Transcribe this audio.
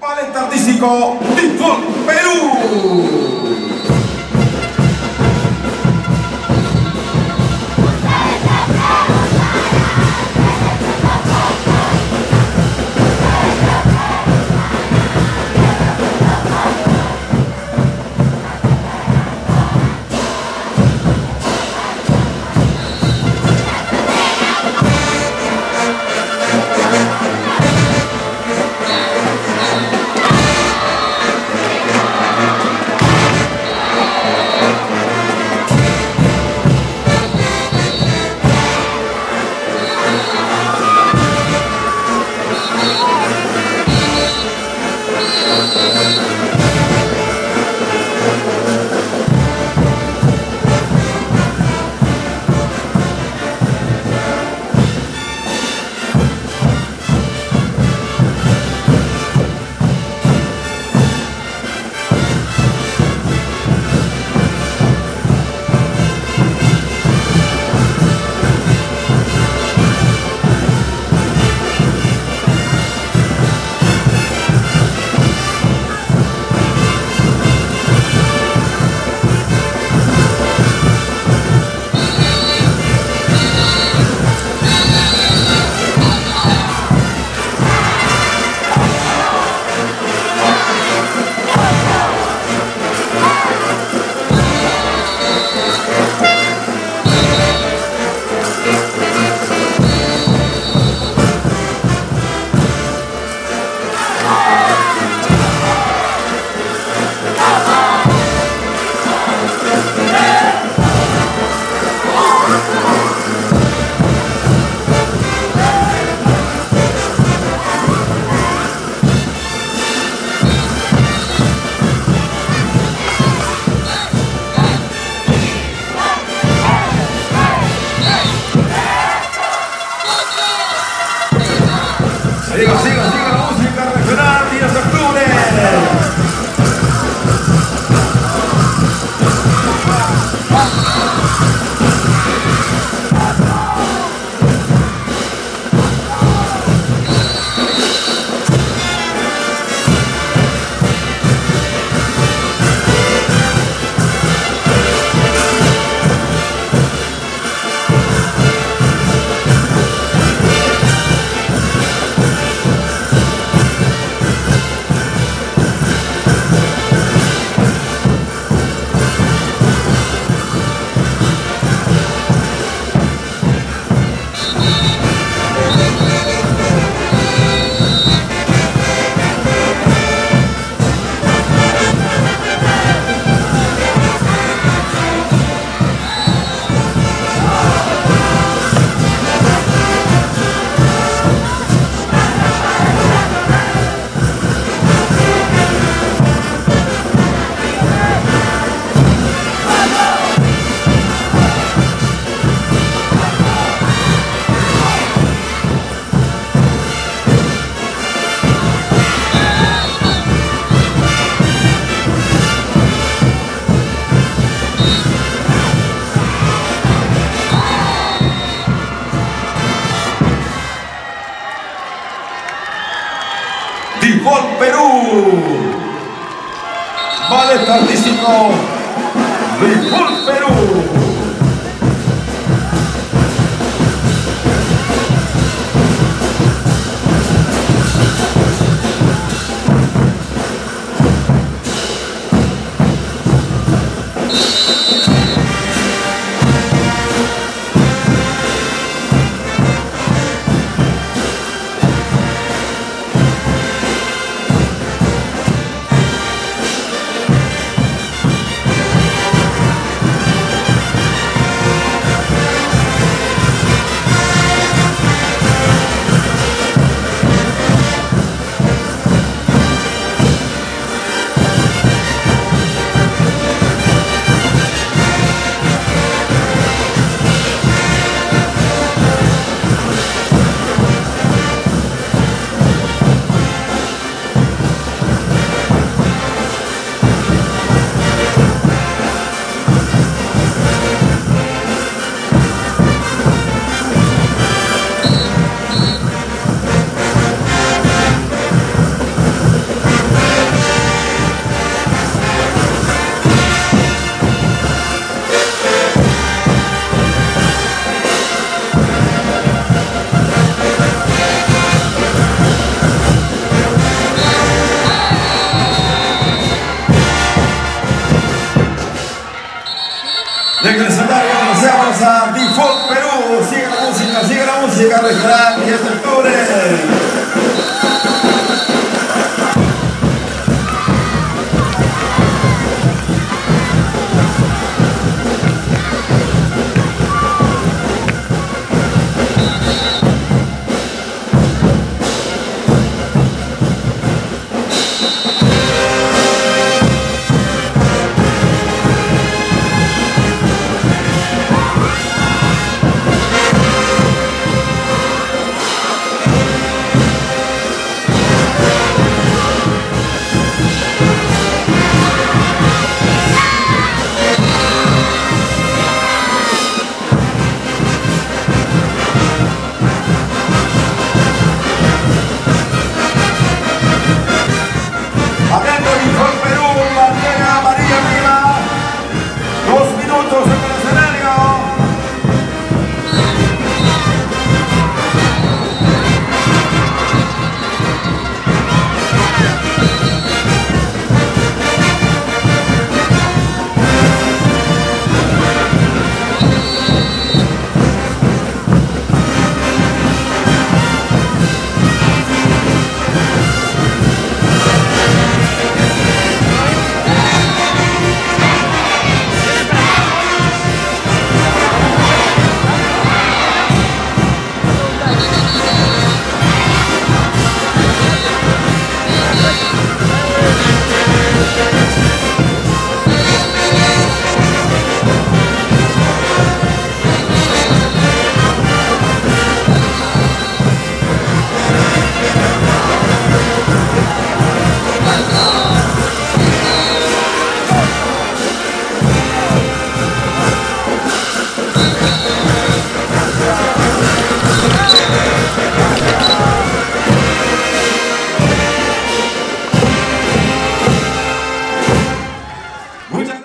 Ballet Artístico Tifón Perú. Ballet Artístico Tifón Perú. Regional 10 de octubre.